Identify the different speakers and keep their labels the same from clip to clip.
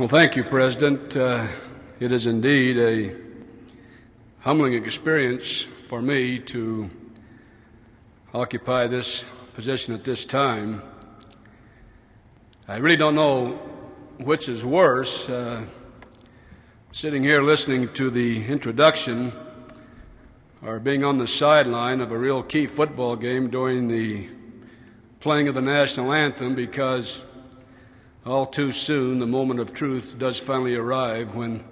Speaker 1: Well, thank you, President. Uh, it is indeed a humbling experience for me to occupy this position at this time. I really don't know which is worse uh, sitting here listening to the introduction or being on the sideline of a real key football game during the playing of the national anthem because all too soon the moment of truth does finally arrive when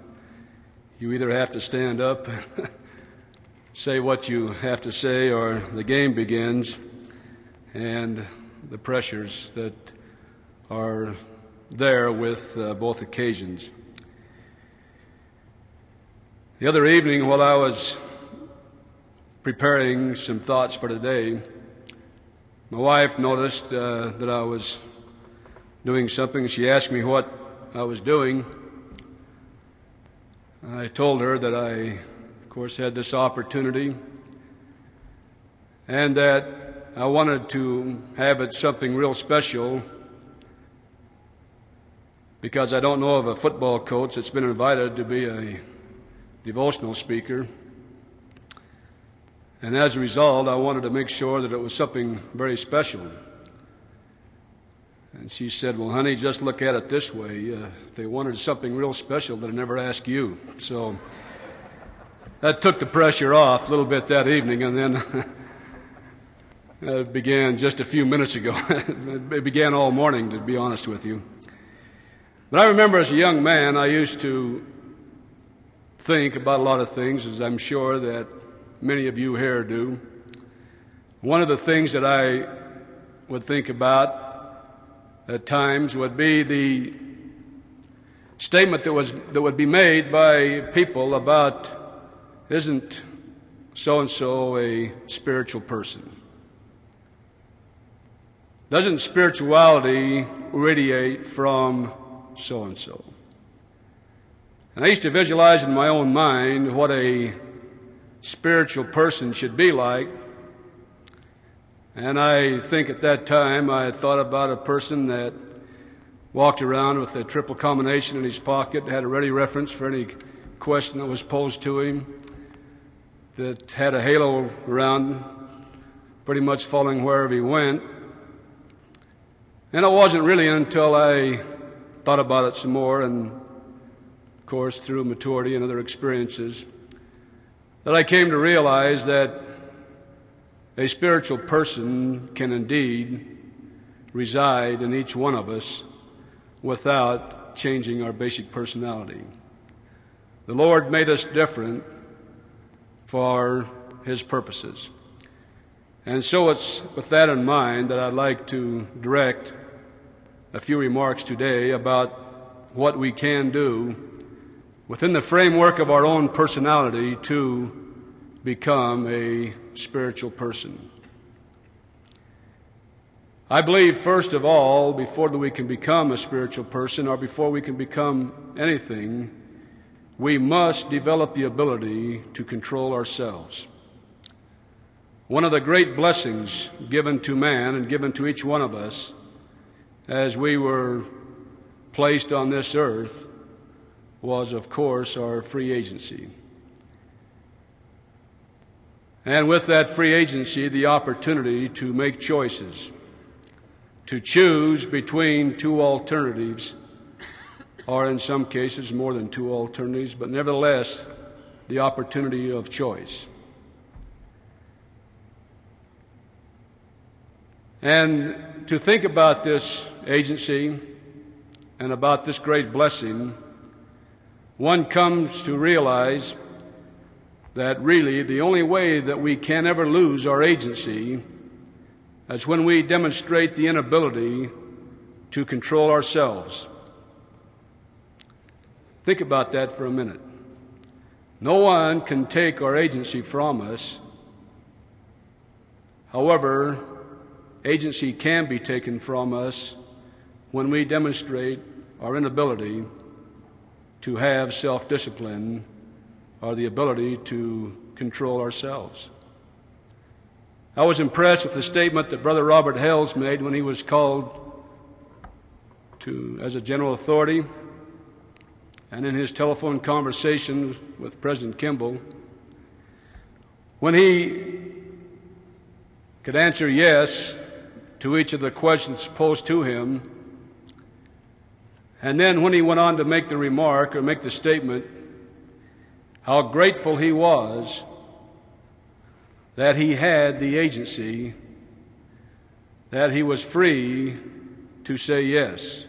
Speaker 1: you either have to stand up and say what you have to say or the game begins and the pressures that are there with uh, both occasions. The other evening, while I was preparing some thoughts for today, my wife noticed uh, that I was doing something. She asked me what I was doing. I told her that I, of course, had this opportunity and that I wanted to have it something real special because I don't know of a football coach that's been invited to be a devotional speaker. And as a result, I wanted to make sure that it was something very special. And she said, Well, honey, just look at it this way. Uh, they wanted something real special, they'd never ask you. So that took the pressure off a little bit that evening, and then it began just a few minutes ago. it began all morning, to be honest with you. But I remember as a young man, I used to think about a lot of things, as I'm sure that many of you here do. One of the things that I would think about at times would be the statement that, was, that would be made by people about isn't so and so a spiritual person? Doesn't spirituality radiate from so and so. And I used to visualize in my own mind what a spiritual person should be like. And I think at that time I thought about a person that walked around with a triple combination in his pocket, had a ready reference for any question that was posed to him, that had a halo around, pretty much following wherever he went. And it wasn't really until I thought about it some more, and of course, through maturity and other experiences, that I came to realize that a spiritual person can indeed reside in each one of us without changing our basic personality. The Lord made us different for His purposes. And so it's with that in mind that I'd like to direct a few remarks today about what we can do within the framework of our own personality to become a spiritual person. I believe, first of all, before that we can become a spiritual person or before we can become anything, we must develop the ability to control ourselves. One of the great blessings given to man and given to each one of us as we were placed on this earth was, of course, our free agency. And with that free agency, the opportunity to make choices, to choose between two alternatives, or in some cases more than two alternatives, but nevertheless, the opportunity of choice. And to think about this agency and about this great blessing, one comes to realize that really the only way that we can ever lose our agency is when we demonstrate the inability to control ourselves. Think about that for a minute. No one can take our agency from us. However, agency can be taken from us when we demonstrate our inability to have self discipline or the ability to control ourselves. I was impressed with the statement that Brother Robert Hales made when he was called to as a general authority and in his telephone conversations with President Kimball, when he could answer yes to each of the questions posed to him, and then when he went on to make the remark or make the statement, how grateful he was that he had the agency, that he was free to say yes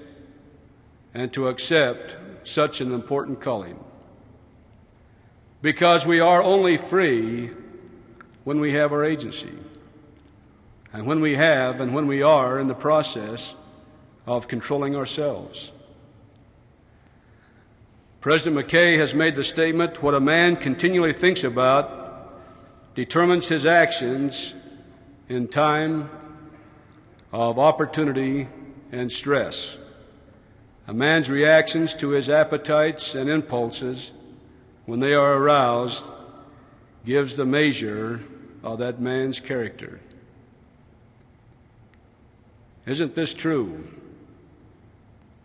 Speaker 1: and to accept such an important calling. Because we are only free when we have our agency. And when we have and when we are in the process of controlling ourselves. President McKay has made the statement what a man continually thinks about determines his actions in time of opportunity and stress. A man's reactions to his appetites and impulses, when they are aroused, gives the measure of that man's character. Isn't this true?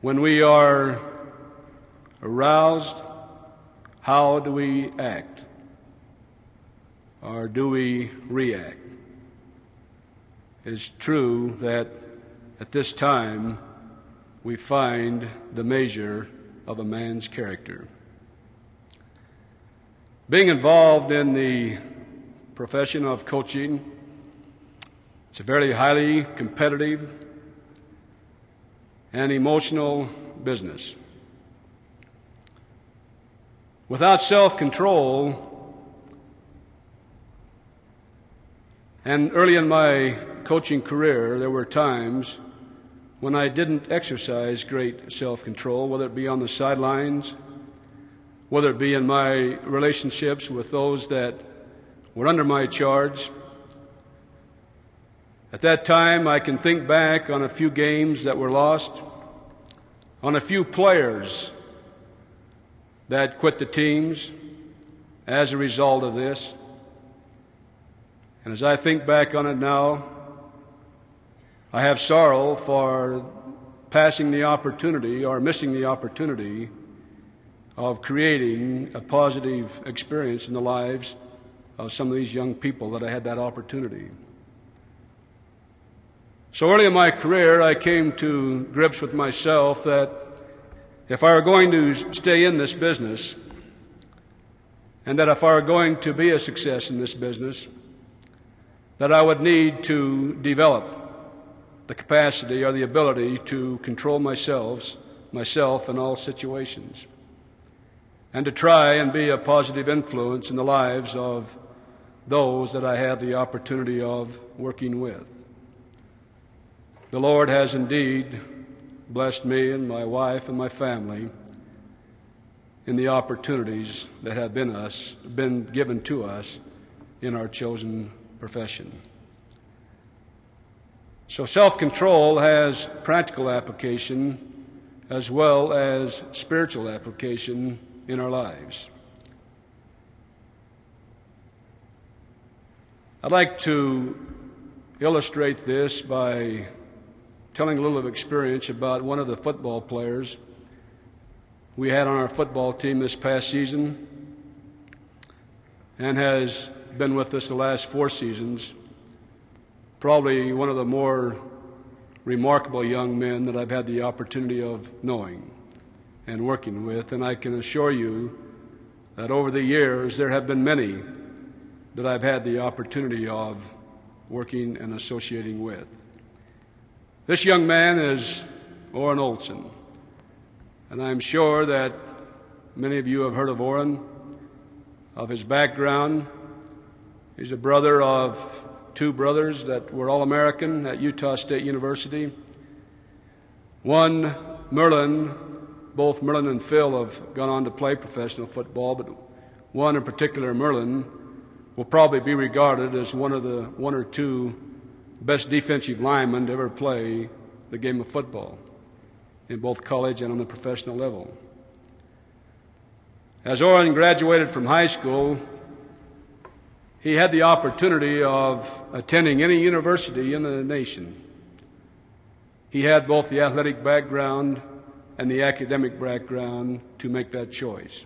Speaker 1: When we are aroused, how do we act? Or do we react? It's true that at this time we find the measure of a man's character. Being involved in the profession of coaching, it's a very highly competitive and emotional business. Without self control, and early in my coaching career, there were times when I didn't exercise great self control, whether it be on the sidelines, whether it be in my relationships with those that were under my charge. At that time, I can think back on a few games that were lost, on a few players that quit the teams as a result of this. And as I think back on it now, I have sorrow for passing the opportunity or missing the opportunity of creating a positive experience in the lives of some of these young people that I had that opportunity. So early in my career, I came to grips with myself that if I were going to stay in this business, and that if I were going to be a success in this business, that I would need to develop the capacity or the ability to control myself, myself in all situations, and to try and be a positive influence in the lives of those that I have the opportunity of working with. The Lord has indeed blessed me and my wife and my family in the opportunities that have been us been given to us in our chosen profession. So self-control has practical application as well as spiritual application in our lives. I'd like to illustrate this by telling a little of experience about one of the football players we had on our football team this past season and has been with us the last four seasons. Probably one of the more remarkable young men that I've had the opportunity of knowing and working with. And I can assure you that over the years, there have been many that I've had the opportunity of working and associating with. This young man is Orrin Olsen, and I'm sure that many of you have heard of Orrin, of his background. He's a brother of two brothers that were All American at Utah State University. One, Merlin, both Merlin and Phil have gone on to play professional football, but one in particular, Merlin, will probably be regarded as one of the one or two best defensive lineman to ever play the game of football in both college and on the professional level. As Orrin graduated from high school, he had the opportunity of attending any university in the nation. He had both the athletic background and the academic background to make that choice.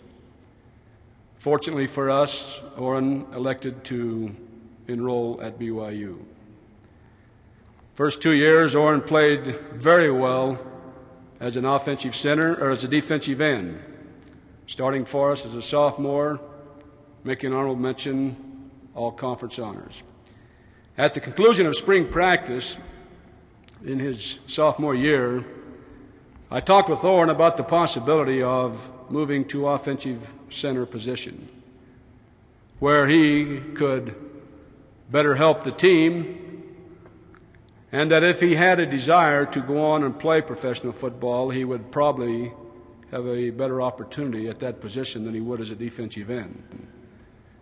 Speaker 1: Fortunately for us, Orrin elected to enroll at BYU. First two years, Orrin played very well as an offensive center or as a defensive end, starting for us as a sophomore, making honorable mention, all conference honors. At the conclusion of spring practice in his sophomore year, I talked with Orrin about the possibility of moving to offensive center position, where he could better help the team, and that if he had a desire to go on and play professional football, he would probably have a better opportunity at that position than he would as a defensive end.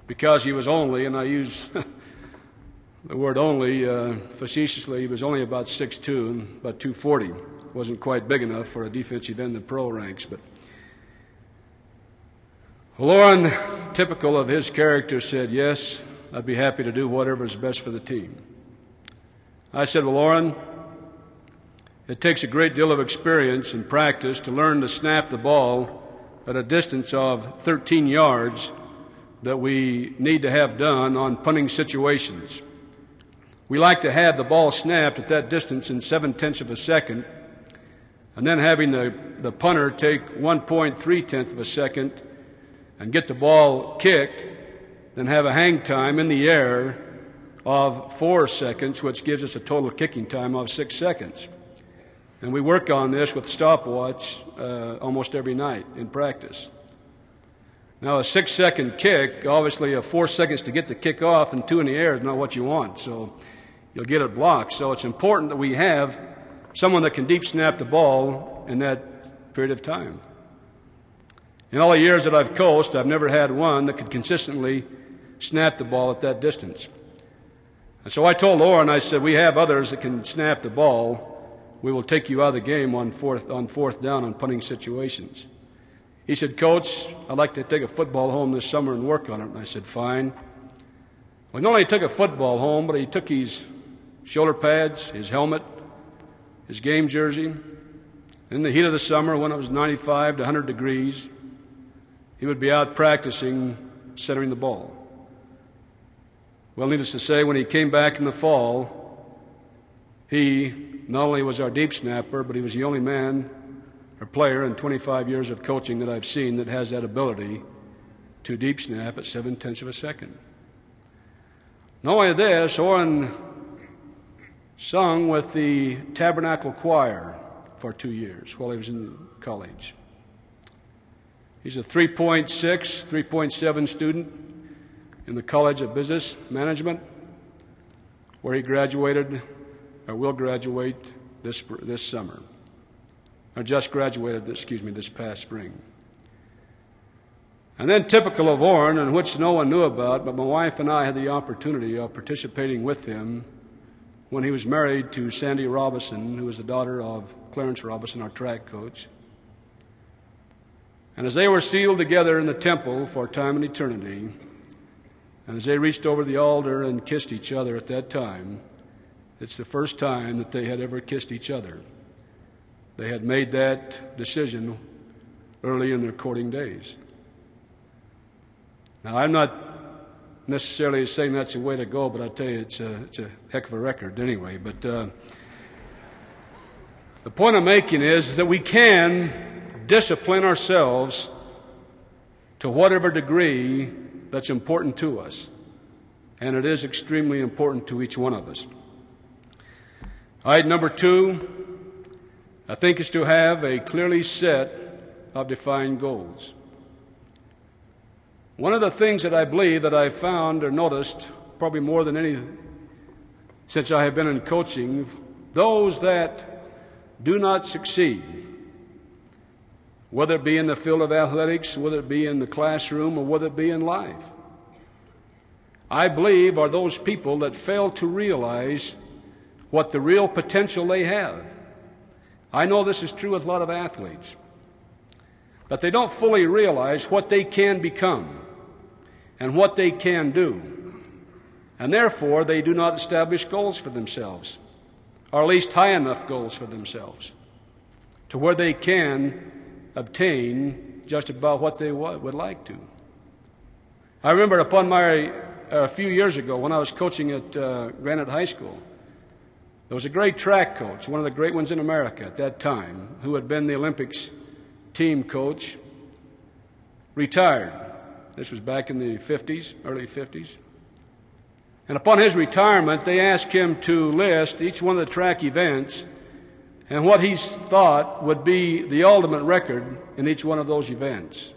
Speaker 1: Because he was only, and I use the word only uh, facetiously, he was only about 6'2, about 240 wasn't quite big enough for a defensive end in the pro ranks. But Orrin, typical of his character, said, Yes, I'd be happy to do whatever is best for the team. I said, Well, Orrin, it takes a great deal of experience and practice to learn to snap the ball at a distance of 13 yards that we need to have done on punting situations. We like to have the ball snapped at that distance in seven tenths of a second and then having the, the punter take 1.3 tenths of a second and get the ball kicked, then have a hang time in the air of four seconds, which gives us a total kicking time of six seconds. And we work on this with stopwatch uh, almost every night in practice. Now, a six second kick, obviously, a four seconds to get the kick off and two in the air is not what you want. So you'll get it blocked. So it's important that we have someone that can deep snap the ball in that period of time. In all the years that I've coached, I've never had one that could consistently snap the ball at that distance. And so I told Orrin, I said, We have others that can snap the ball. We will take you out of the game on fourth, on fourth down on punting situations. He said, Coach, I'd like to take a football home this summer and work on it. And I said, Fine. Well, not only took a football home, but he took his shoulder pads, his helmet, his game jersey. In the heat of the summer, when it was 95 to 100 degrees, he would be out practicing centering the ball. Well, needless to say, when he came back in the fall, he not only was our deep snapper, but he was the only man or player in 25 years of coaching that I've seen that has that ability to deep snap at seven tenths of a second. Not only this, Orrin sung with the Tabernacle Choir for two years while he was in college. He's a 3.6, 3.7 student in the College of Business Management, where he graduated, or will graduate this, this summer. Or just graduated, excuse me, this past spring. And then, typical of Orrin, and which no one knew about, but my wife and I had the opportunity of participating with him when he was married to Sandy Robison, who was the daughter of Clarence Robison, our track coach. And as they were sealed together in the temple for time and eternity, and as they reached over the altar and kissed each other at that time, it's the first time that they had ever kissed each other. They had made that decision early in their courting days. Now, I'm not necessarily saying that's the way to go, but I tell you, it's a, it's a heck of a record anyway. But uh, the point I'm making is that we can discipline ourselves to whatever degree that's important to us. And it is extremely important to each one of us. All right, number two, I think is to have a clearly set of defined goals. One of the things that I believe that I've found or noticed, probably more than any since I have been in coaching, those that do not succeed, whether it be in the field of athletics, whether it be in the classroom, or whether it be in life, I believe are those people that fail to realize what the real potential they have. I know this is true with a lot of athletes, but they don't fully realize what they can become and what they can do. And therefore, they do not establish goals for themselves, or at least high enough goals for themselves. to where they can obtain just about what they would like to. I remember upon my, a few years ago when I was coaching at uh, Granite High School, there was a great track coach, one of the great ones in America at that time, who had been the Olympics team coach, retired. This was back in the 50s, early 50s. And upon his retirement, they asked him to list each one of the track events and what he thought would be the ultimate record in each one of those events.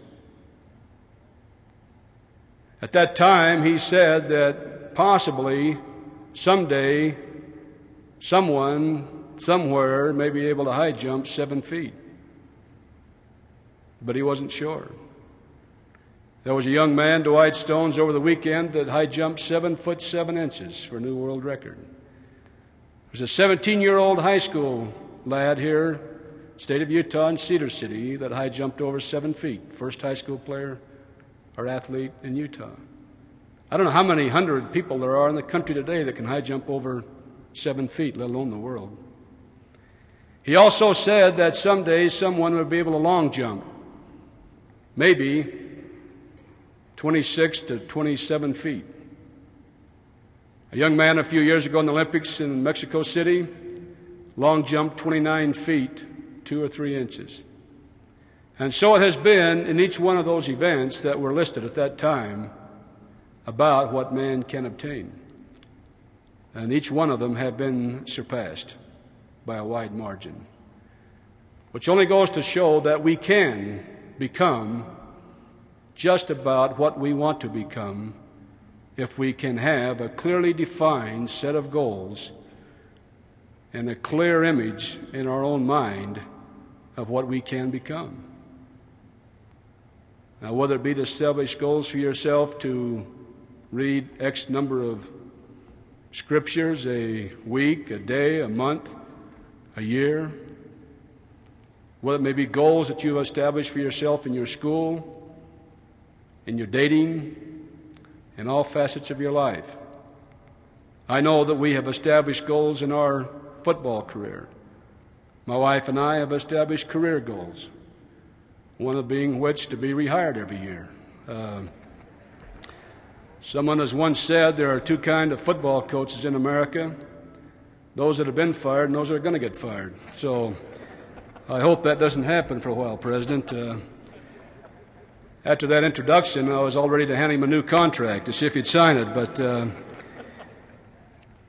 Speaker 1: At that time, he said that possibly someday someone somewhere may be able to high jump seven feet. But he wasn't sure. There was a young man, Dwight Stones, over the weekend that high jumped seven foot seven inches for a new world record. There's a 17 year old high school lad here, state of Utah in Cedar City, that high jumped over seven feet. First high school player or athlete in Utah. I don't know how many hundred people there are in the country today that can high jump over seven feet, let alone the world. He also said that someday someone would be able to long jump, maybe 26 to 27 feet. A young man a few years ago in the Olympics in Mexico City long jump, 29 feet, two or three inches. And so it has been in each one of those events that were listed at that time about what man can obtain. And each one of them have been surpassed by a wide margin, which only goes to show that we can become just about what we want to become if we can have a clearly defined set of goals and a clear image in our own mind of what we can become. Now, whether it be to establish goals for yourself to read X number of scriptures a week, a day, a month, a year, whether it may be goals that you have established for yourself in your school, in your dating, in all facets of your life. I know that we have established goals in our football career. My wife and I have established career goals, one of being which to be rehired every year. Uh, someone has once said there are two kinds of football coaches in America those that have been fired and those that are going to get fired. So I hope that doesn't happen for a while, President. Uh, after that introduction, I was all ready to hand him a new contract to see if he'd sign it, but, uh,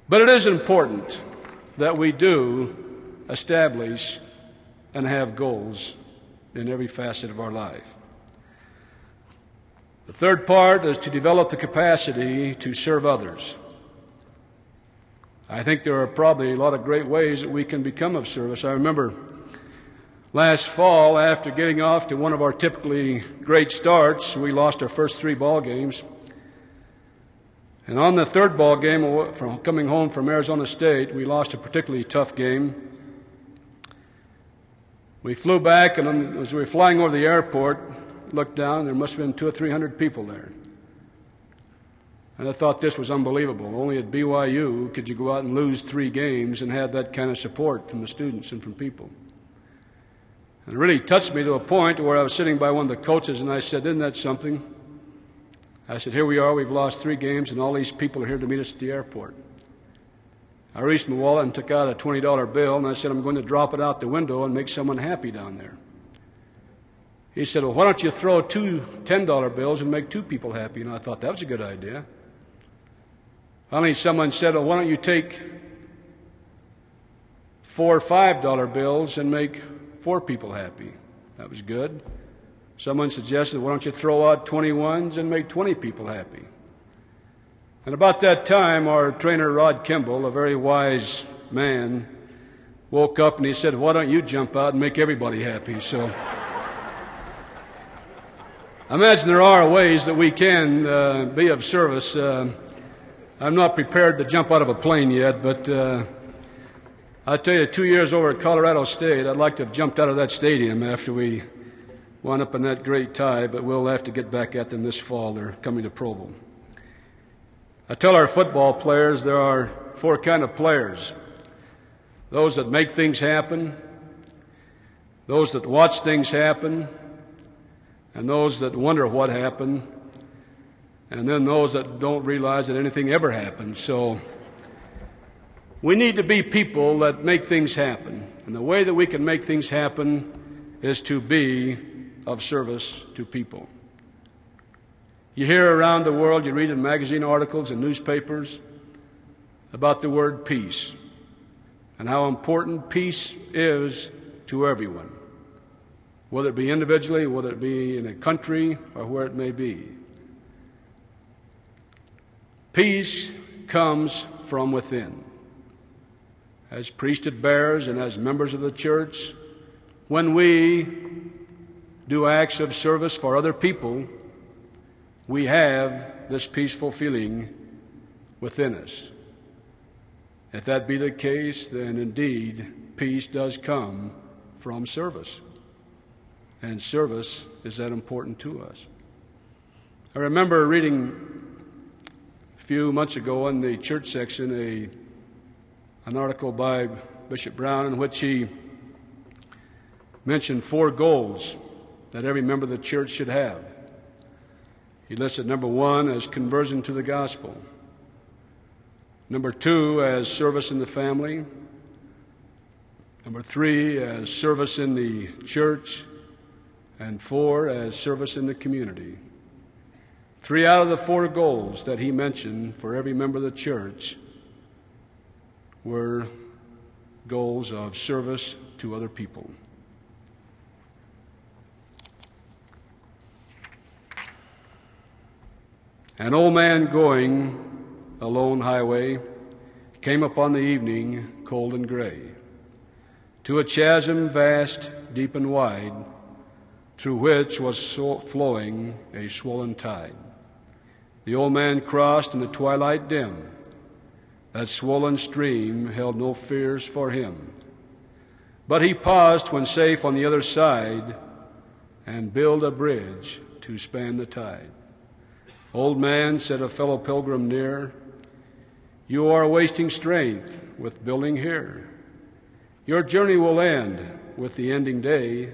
Speaker 1: but it is important that we do establish and have goals in every facet of our life. The third part is to develop the capacity to serve others. I think there are probably a lot of great ways that we can become of service. I remember last fall, after getting off to one of our typically great starts, we lost our first three ball games. And on the third ball game, from coming home from Arizona State, we lost a particularly tough game. We flew back, and as we were flying over the airport, looked down, there must have been two or three hundred people there. And I thought this was unbelievable. Only at BYU could you go out and lose three games and have that kind of support from the students and from people. And it really touched me to a point where I was sitting by one of the coaches and I said, Isn't that something? I said, Here we are, we've lost three games, and all these people are here to meet us at the airport. I reached my wallet and took out a $20 bill, and I said, I'm going to drop it out the window and make someone happy down there. He said, Well, why don't you throw two $10 bills and make two people happy? And I thought that was a good idea. Finally, someone said, Well, why don't you take four $5 bills and make four people happy? That was good. Someone suggested, why don't you throw out 21s and make 20 people happy? And about that time, our trainer, Rod Kimball, a very wise man, woke up and he said, Why don't you jump out and make everybody happy? So I imagine there are ways that we can uh, be of service. Uh, I'm not prepared to jump out of a plane yet, but uh, I tell you, two years over at Colorado State, I'd like to have jumped out of that stadium after we wound up in that great tie, but we'll have to get back at them this fall. They're coming to Provo. I tell our football players there are four kind of players those that make things happen, those that watch things happen, and those that wonder what happened, and then those that don't realize that anything ever happened. So we need to be people that make things happen. And the way that we can make things happen is to be of service to people. You hear around the world, you read in magazine articles and newspapers about the word peace and how important peace is to everyone, whether it be individually, whether it be in a country, or where it may be. Peace comes from within. As priesthood bearers and as members of the church, when we do acts of service for other people, we have this peaceful feeling within us. If that be the case, then indeed peace does come from service. And service is that important to us. I remember reading a few months ago in the church section a, an article by Bishop Brown in which he mentioned four goals that every member of the church should have. He listed number one as conversion to the gospel, number two as service in the family, Number three, as service in the church. And four, as service in the community. Three out of the four goals that he mentioned for every member of the church were goals of service to other people. An old man going a lone highway came upon the evening cold and gray to a chasm vast, deep, and wide, through which was flowing a swollen tide. The old man crossed in the twilight dim. That swollen stream held no fears for him. But he paused when safe on the other side and built a bridge to span the tide. Old man, said a fellow pilgrim near, you are wasting strength with building here. Your journey will end with the ending day.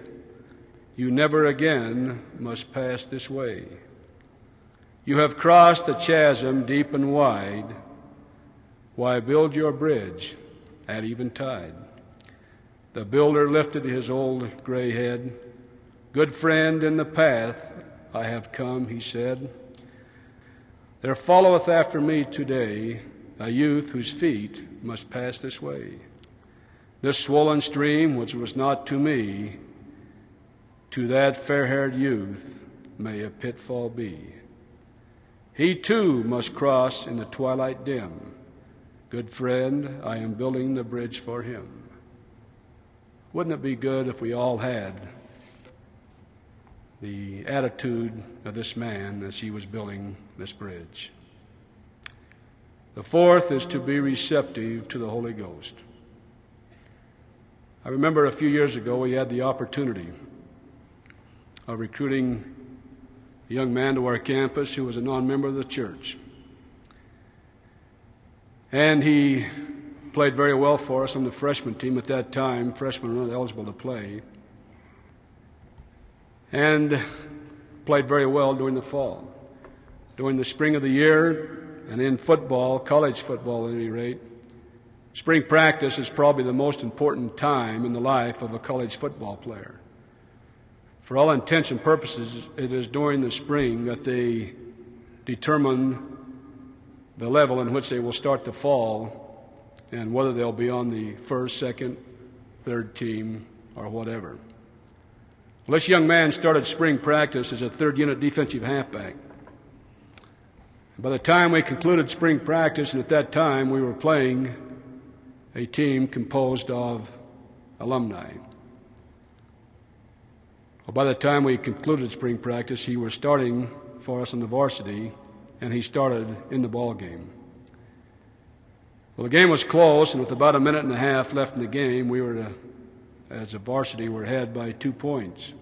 Speaker 1: You never again must pass this way. You have crossed the chasm deep and wide. Why build your bridge at eventide? The builder lifted his old gray head. Good friend, in the path I have come, he said. There followeth after me today a youth whose feet must pass this way. This swollen stream, which was not to me, to that fair haired youth may a pitfall be. He too must cross in the twilight dim. Good friend, I am building the bridge for him. Wouldn't it be good if we all had the attitude of this man as he was building this bridge? The fourth is to be receptive to the Holy Ghost. I remember a few years ago we had the opportunity of recruiting a young man to our campus who was a non member of the church. And he played very well for us on the freshman team at that time. Freshmen were not eligible to play. And played very well during the fall. During the spring of the year, and in football, college football at any rate, Spring practice is probably the most important time in the life of a college football player. For all intents and purposes, it is during the spring that they determine the level in which they will start the fall and whether they'll be on the first, second, third team, or whatever. Well, this young man started spring practice as a third unit defensive halfback. By the time we concluded spring practice, and at that time we were playing a team composed of alumni. Well, by the time we concluded spring practice, he was starting for us on the varsity, and he started in the ball game. Well, the game was close, and with about a minute and a half left in the game, we were, to, as a varsity, were ahead by two points.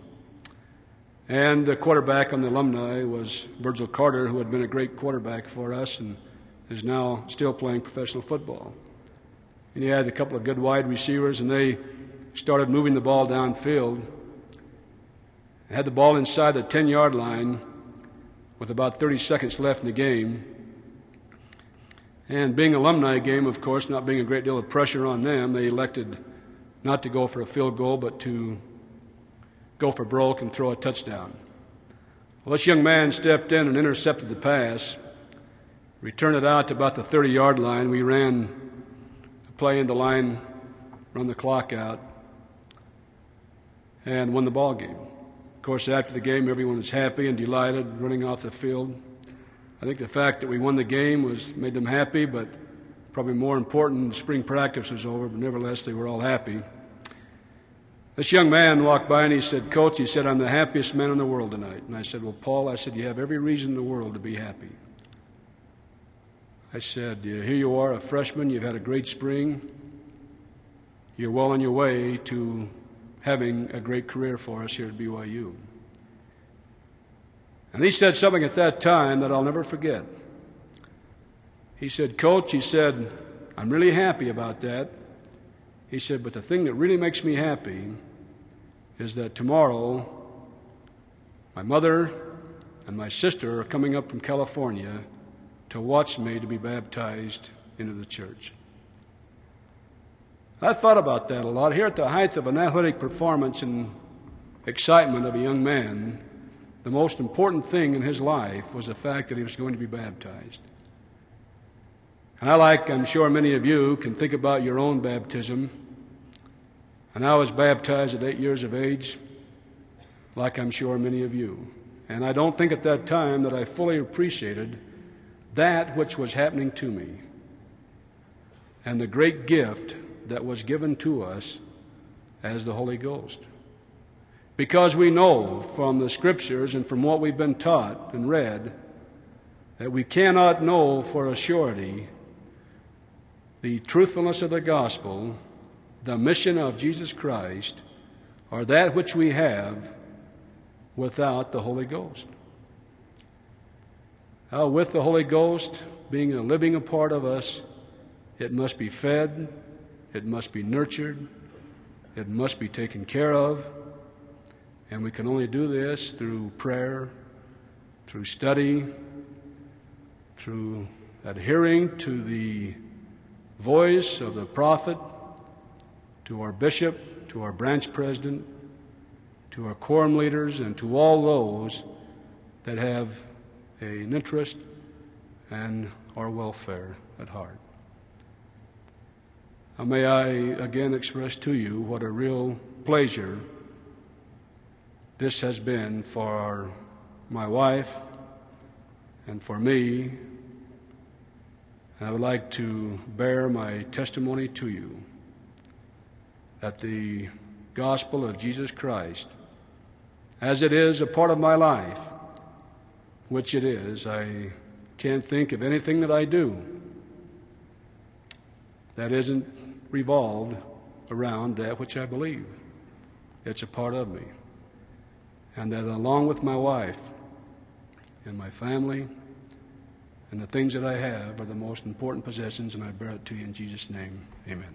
Speaker 1: And the quarterback on the alumni was Virgil Carter, who had been a great quarterback for us and is now still playing professional football and he had a couple of good wide receivers, and they started moving the ball downfield. Had the ball inside the 10 yard line with about 30 seconds left in the game. And being alumni game, of course, not being a great deal of pressure on them, they elected not to go for a field goal, but to go for broke and throw a touchdown. Well, this young man stepped in and intercepted the pass, returned it out to about the 30 yard line. We ran a play in the line, run the clock out, and won the ball game. Of course, after the game, everyone was happy and delighted, running off the field. I think the fact that we won the game was made them happy, but probably more important, spring practice was over, but nevertheless, they were all happy. This young man walked by and he said, Coach, he said, I'm the happiest man in the world tonight. And I said, Well, Paul, I said, you have every reason in the world to be happy. I said, Here you are, a freshman, you've had a great spring. You're well on your way to having a great career for us here at BYU. And he said something at that time that I'll never forget. He said, Coach, he said, I'm really happy about that. He said, but the thing that really makes me happy is that tomorrow my mother and my sister are coming up from California to watch me to be baptized into the church. I thought about that a lot. Here at the height of an athletic performance and excitement of a young man, the most important thing in his life was the fact that he was going to be baptized. And I, like I'm sure many of you, can think about your own baptism. And I was baptized at eight years of age, like I'm sure many of you. And I don't think at that time that I fully appreciated that which was happening to me and the great gift that was given to us as the Holy Ghost. Because we know from the Scriptures and from what we've been taught and read that we cannot know for a surety the truthfulness of the gospel the mission of Jesus Christ or that which we have without the Holy Ghost. Uh, with the Holy Ghost being a living a part of us, it must be fed, it must be nurtured, it must be taken care of, and we can only do this through prayer, through study, through adhering to the voice of the prophet to our bishop, to our branch president, to our quorum leaders, and to all those that have an interest and our welfare at heart. May I again express to you what a real pleasure this has been for our, my wife and for me. And I would like to bear my testimony to you that the gospel of Jesus Christ, as it is a part of my life, which it is, I can't think of anything that I do that isn't revolved around that which I believe. It's a part of me. And that along with my wife and my family and the things that I have are the most important possessions, and I bear it to you in Jesus' name. Amen.